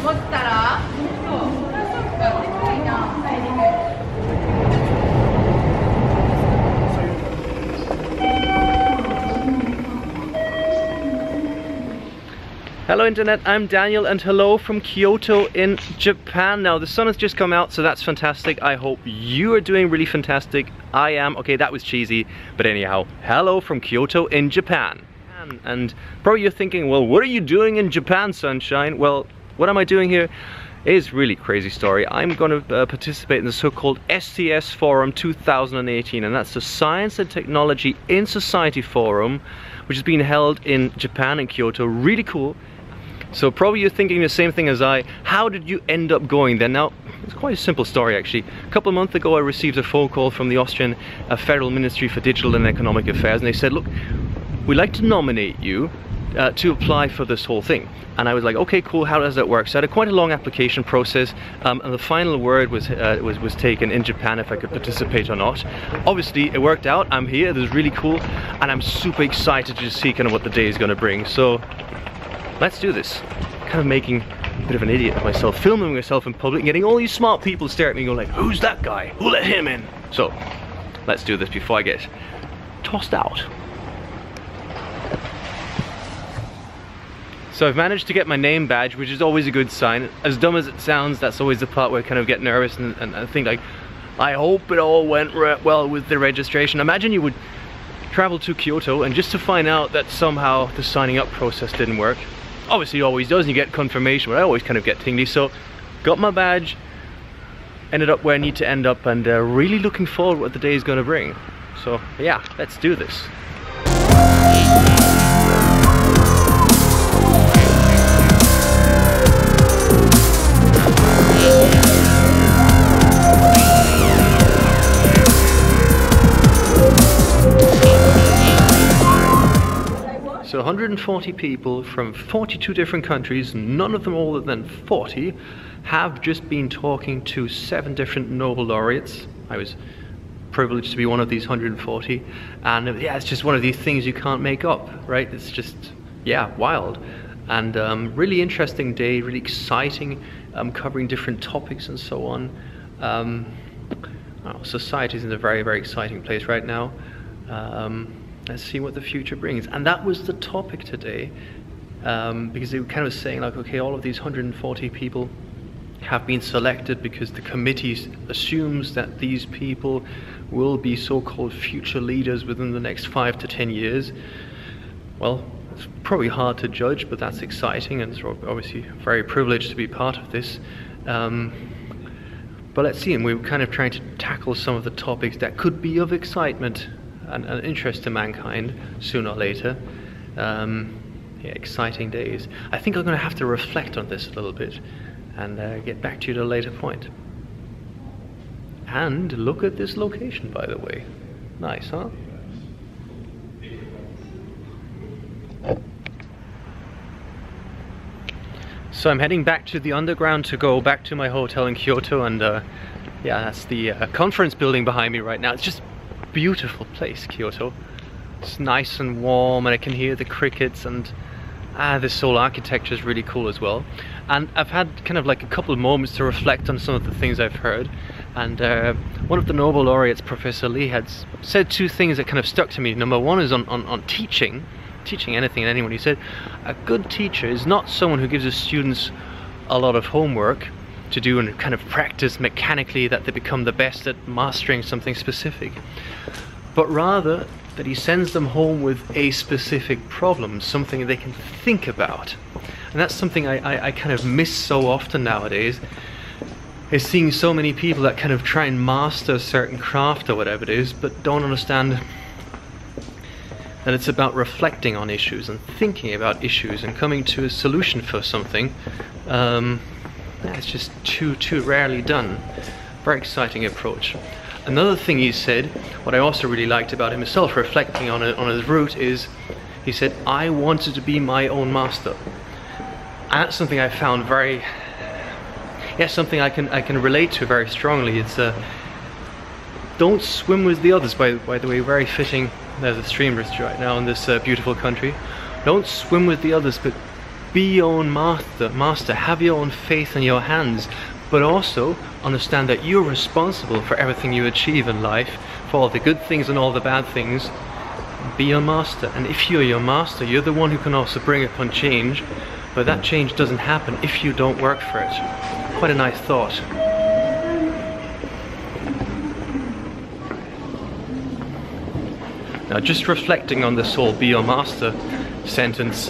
思ったらいいな Hello Internet, I'm Daniel and hello from Kyoto in Japan. Now the sun has just come out so that's fantastic. I hope you are doing really fantastic. I am. Okay, that was cheesy, but anyhow, hello from Kyoto in Japan. And probably you're thinking, well, what are you doing in Japan, sunshine? Well, what am I doing here? is really crazy story. I'm going to uh, participate in the so-called STS Forum 2018 and that's the Science and Technology in Society Forum which is being held in Japan in Kyoto. Really cool. So probably you're thinking the same thing as I. How did you end up going there? Now, it's quite a simple story actually. A couple of months ago I received a phone call from the Austrian uh, Federal Ministry for Digital and Economic Affairs and they said, look, we'd like to nominate you uh, to apply for this whole thing. And I was like, okay, cool, how does that work? So I had a quite a long application process um, and the final word was, uh, was, was taken in Japan if I could participate or not. Obviously it worked out, I'm here, this is really cool and I'm super excited to see kind of what the day is going to bring. So let's do this. Kind of making a bit of an idiot of myself, filming myself in public, getting all these smart people stare at me going like, who's that guy? Who let him in? So, let's do this before I get tossed out. So I've managed to get my name badge, which is always a good sign. As dumb as it sounds, that's always the part where I kind of get nervous and, and, and think like, I hope it all went well with the registration. Imagine you would travel to Kyoto and just to find out that somehow the signing up process didn't work obviously it always does and you get confirmation but I always kind of get tingly so got my badge ended up where I need to end up and uh, really looking forward what the day is going to bring so yeah let's do this 140 people from 42 different countries, none of them older than 40, have just been talking to seven different Nobel laureates. I was privileged to be one of these 140. And yeah, it's just one of these things you can't make up, right? It's just, yeah, wild. And um, really interesting day, really exciting, um, covering different topics and so on. Um, society is in a very, very exciting place right now. Um, let's see what the future brings. And that was the topic today, um, because they were kind of saying like, okay, all of these 140 people have been selected because the committee assumes that these people will be so-called future leaders within the next five to ten years. Well, it's probably hard to judge, but that's exciting, and it's obviously very privileged to be part of this. Um, but let's see, and we are kind of trying to tackle some of the topics that could be of excitement an, an interest to mankind sooner or later. Um, yeah, exciting days. I think I'm going to have to reflect on this a little bit and uh, get back to you at a later point. And look at this location, by the way. Nice, huh? So I'm heading back to the underground to go back to my hotel in Kyoto and uh, yeah, that's the uh, conference building behind me right now. It's just beautiful place, Kyoto. It's nice and warm and I can hear the crickets and ah, this whole architecture is really cool as well. And I've had kind of like a couple of moments to reflect on some of the things I've heard. And uh, one of the Nobel laureates, Professor Lee, had said two things that kind of stuck to me. Number one is on, on, on teaching, teaching anything and anyone. He said, a good teacher is not someone who gives his students a lot of homework, to do and kind of practice mechanically that they become the best at mastering something specific, but rather that he sends them home with a specific problem, something they can think about. And that's something I, I, I kind of miss so often nowadays, is seeing so many people that kind of try and master a certain craft or whatever it is, but don't understand that it's about reflecting on issues and thinking about issues and coming to a solution for something. Um, it's just too, too rarely done. Very exciting approach. Another thing he said, what I also really liked about himself, reflecting on, it, on his route, is he said, I wanted to be my own master. And that's something I found very, yeah, something I can, I can relate to very strongly. It's uh, don't swim with the others, by, by the way, very fitting. There's a stream right now in this uh, beautiful country. Don't swim with the others, but be your own master, master, have your own faith in your hands, but also understand that you're responsible for everything you achieve in life, for all the good things and all the bad things. Be your master, and if you're your master, you're the one who can also bring upon change, but that change doesn't happen if you don't work for it. Quite a nice thought. Now, just reflecting on this whole be your master sentence,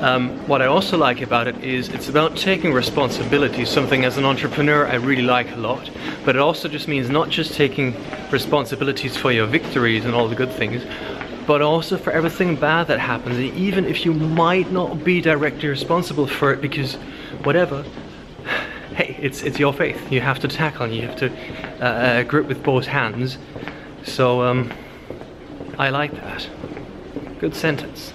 um, what I also like about it is it's about taking responsibility, something as an entrepreneur I really like a lot, but it also just means not just taking responsibilities for your victories and all the good things, but also for everything bad that happens, and even if you might not be directly responsible for it because whatever, hey, it's, it's your faith. You have to tackle and you have to uh, uh, grip with both hands. So, um, I like that. Good sentence.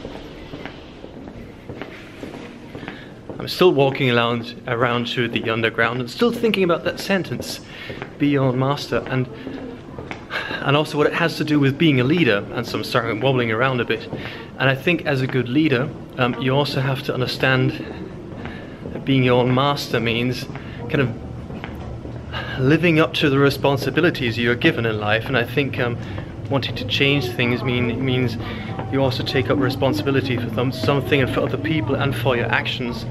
I'm still walking around around to the underground and still thinking about that sentence, be your own master, and and also what it has to do with being a leader. And so I'm starting wobbling around a bit. And I think as a good leader, um, you also have to understand that being your own master means kind of living up to the responsibilities you're given in life. And I think um, wanting to change things mean means you also take up responsibility for them, something and for other people and for your actions.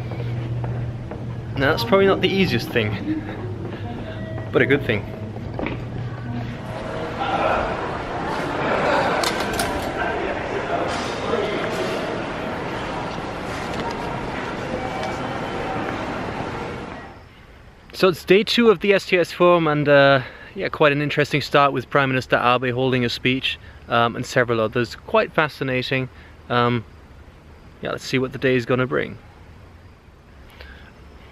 Now that's probably not the easiest thing, but a good thing. So it's day two of the STS Forum and uh, yeah, quite an interesting start with Prime Minister Abe holding a speech um, and several others. Quite fascinating. Um, yeah, let's see what the day is going to bring.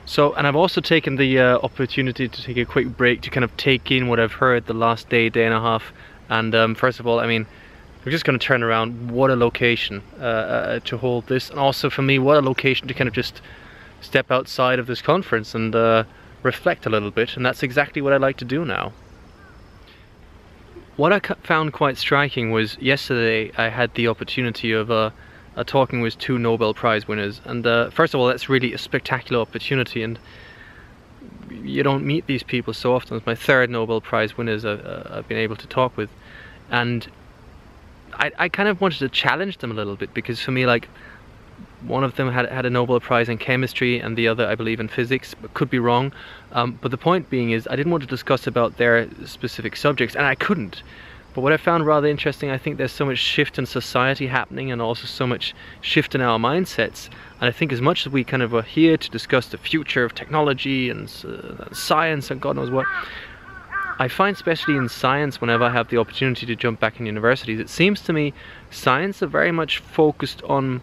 So, and I've also taken the uh, opportunity to take a quick break to kind of take in what I've heard the last day, day and a half. And um, first of all, I mean, I'm just going to turn around. What a location uh, uh, to hold this, and also for me, what a location to kind of just step outside of this conference and uh, reflect a little bit. And that's exactly what I like to do now. What I found quite striking was yesterday I had the opportunity of uh, uh, talking with two Nobel Prize winners and uh, first of all that's really a spectacular opportunity and you don't meet these people so often. It's my third Nobel Prize winners I've, uh, I've been able to talk with and I, I kind of wanted to challenge them a little bit because for me like one of them had, had a Nobel Prize in chemistry and the other I believe in physics, could be wrong. Um, but the point being is I didn't want to discuss about their specific subjects and I couldn't. But what I found rather interesting, I think there's so much shift in society happening and also so much shift in our mindsets. And I think as much as we kind of are here to discuss the future of technology and uh, science and God knows what, I find especially in science whenever I have the opportunity to jump back in universities, it seems to me science are very much focused on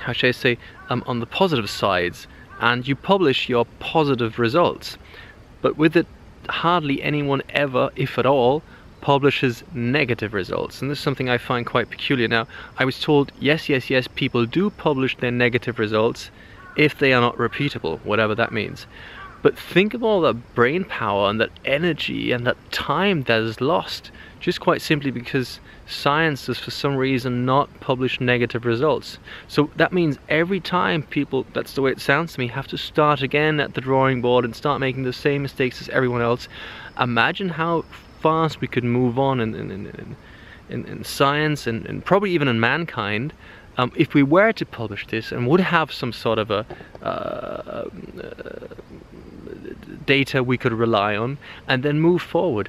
how should I say, um, on the positive sides, and you publish your positive results. But with it, hardly anyone ever, if at all, publishes negative results. And this is something I find quite peculiar. Now, I was told, yes, yes, yes, people do publish their negative results if they are not repeatable, whatever that means. But think of all that brain power and that energy and that time that is lost just quite simply because science has for some reason not published negative results. So that means every time people, that's the way it sounds to me, have to start again at the drawing board and start making the same mistakes as everyone else. Imagine how fast we could move on in, in, in, in, in science and, and probably even in mankind um, if we were to publish this and would have some sort of a uh, uh, data we could rely on and then move forward.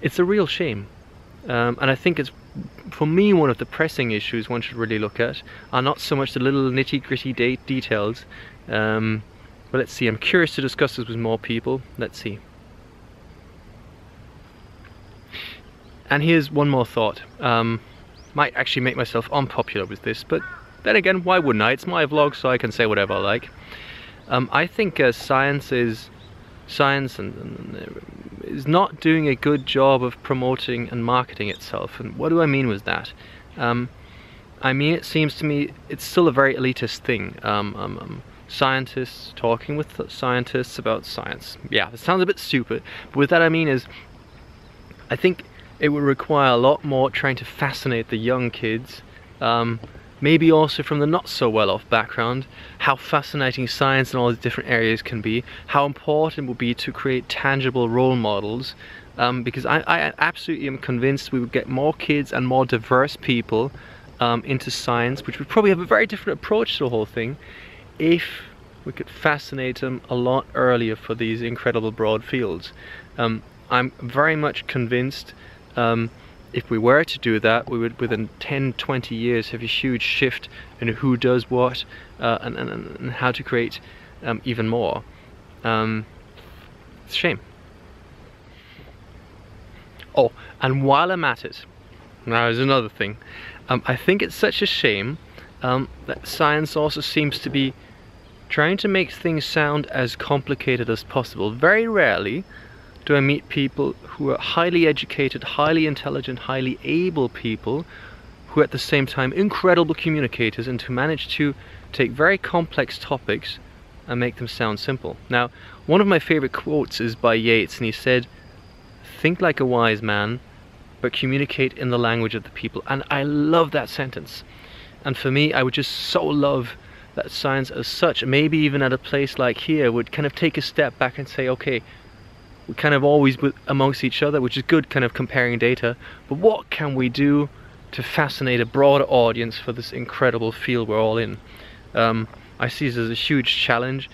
It's a real shame. Um, and I think it's, for me, one of the pressing issues one should really look at are not so much the little nitty gritty de details. Um, but let's see, I'm curious to discuss this with more people. Let's see. And here's one more thought. Um, might actually make myself unpopular with this, but then again, why wouldn't I? It's my vlog, so I can say whatever I like. Um, I think uh, science is science and, and, is not doing a good job of promoting and marketing itself. And what do I mean with that? Um, I mean, it seems to me it's still a very elitist thing. Um, um, um scientists talking with scientists about science. Yeah, it sounds a bit stupid, but with that I mean is, I think it would require a lot more trying to fascinate the young kids um, maybe also from the not so well off background, how fascinating science in all these different areas can be, how important it will be to create tangible role models. Um, because I, I absolutely am convinced we would get more kids and more diverse people um, into science, which would probably have a very different approach to the whole thing if we could fascinate them a lot earlier for these incredible broad fields. Um, I'm very much convinced um, if we were to do that, we would within 10, 20 years have a huge shift in who does what uh, and, and, and, how to create um, even more. Um, it's a shame. Oh, and while I'm at it, now is another thing. Um, I think it's such a shame um, that science also seems to be trying to make things sound as complicated as possible. Very rarely do I meet people who are highly educated, highly intelligent, highly able people who are at the same time incredible communicators and who manage to take very complex topics and make them sound simple. Now, one of my favorite quotes is by Yeats and he said, think like a wise man, but communicate in the language of the people. And I love that sentence. And for me, I would just so love that science as such, maybe even at a place like here, would kind of take a step back and say, okay, we kind of always amongst each other, which is good kind of comparing data, but what can we do to fascinate a broader audience for this incredible field we're all in? Um, I see this as a huge challenge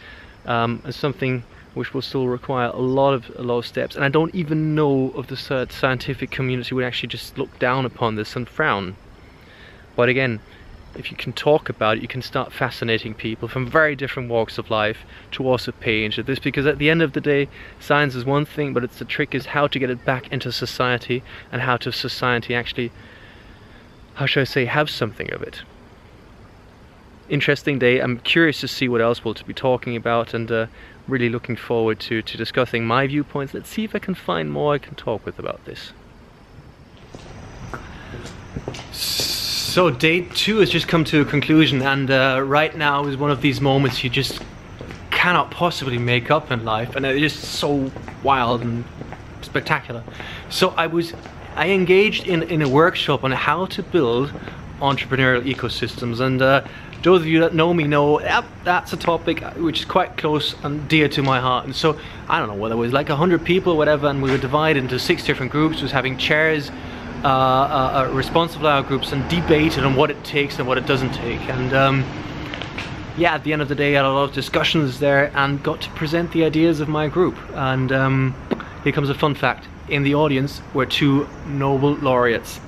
um, something which will still require a lot of a lot of steps and I don't even know if the scientific community would actually just look down upon this and frown. But again, if you can talk about it, you can start fascinating people from very different walks of life to also pay into this because at the end of the day, science is one thing, but it's the trick is how to get it back into society and how to society actually, how should I say, have something of it. Interesting day. I'm curious to see what else we'll be talking about and uh, really looking forward to, to discussing my viewpoints. Let's see if I can find more I can talk with about this. So day two has just come to a conclusion and uh, right now is one of these moments you just cannot possibly make up in life and it's just so wild and spectacular. So I was, I engaged in, in a workshop on how to build entrepreneurial ecosystems and uh, those of you that know me know yep, that's a topic which is quite close and dear to my heart and so I don't know whether it was like a hundred people or whatever and we were divided into six different groups was having chairs uh, uh, uh, responsible our groups and debated on what it takes and what it doesn't take. And um, yeah, at the end of the day, I had a lot of discussions there and got to present the ideas of my group. And um, here comes a fun fact. In the audience were two Nobel laureates.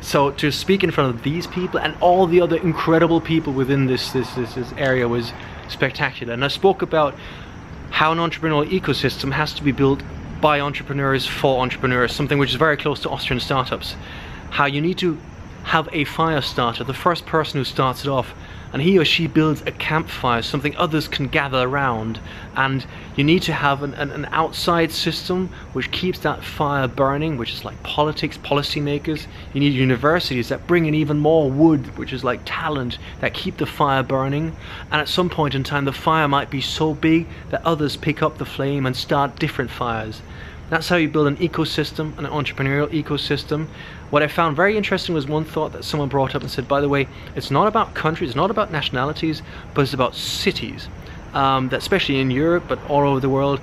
So to speak in front of these people and all the other incredible people within this, this, this, this area was spectacular. And I spoke about how an entrepreneurial ecosystem has to be built by entrepreneurs for entrepreneurs, something which is very close to Austrian startups. How you need to have a fire starter, the first person who starts it off, and he or she builds a campfire, something others can gather around. And you need to have an, an, an, outside system which keeps that fire burning, which is like politics, policymakers. You need universities that bring in even more wood, which is like talent, that keep the fire burning. And at some point in time, the fire might be so big that others pick up the flame and start different fires. That's how you build an ecosystem, an entrepreneurial ecosystem. What I found very interesting was one thought that someone brought up and said, by the way, it's not about countries, it's not about nationalities, but it's about cities. Um, that especially in Europe, but all over the world,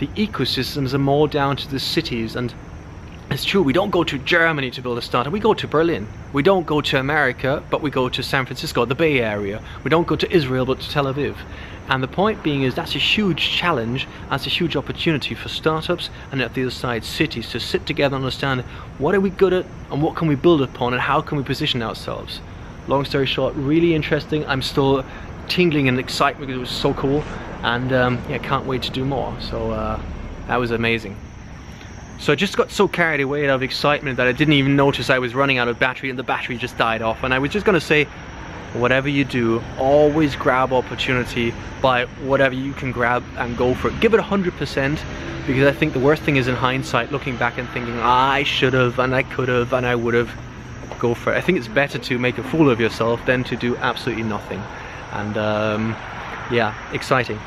the ecosystems are more down to the cities. And it's true, we don't go to Germany to build a startup, we go to Berlin. We don't go to America, but we go to San Francisco, the Bay Area. We don't go to Israel, but to Tel Aviv. And the point being is that's a huge challenge, that's a huge opportunity for startups and at the other side cities to sit together and understand what are we good at and what can we build upon and how can we position ourselves. Long story short, really interesting. I'm still tingling in excitement because it was so cool and um, yeah, can't wait to do more. So uh, that was amazing. So I just got so carried away out of excitement that I didn't even notice I was running out of battery and the battery just died off. And I was just gonna say, whatever you do, always grab opportunity by whatever you can grab and go for it. Give it 100% because I think the worst thing is in hindsight looking back and thinking, I should have and I could have and I would have. Go for it. I think it's better to make a fool of yourself than to do absolutely nothing. And um, yeah, exciting.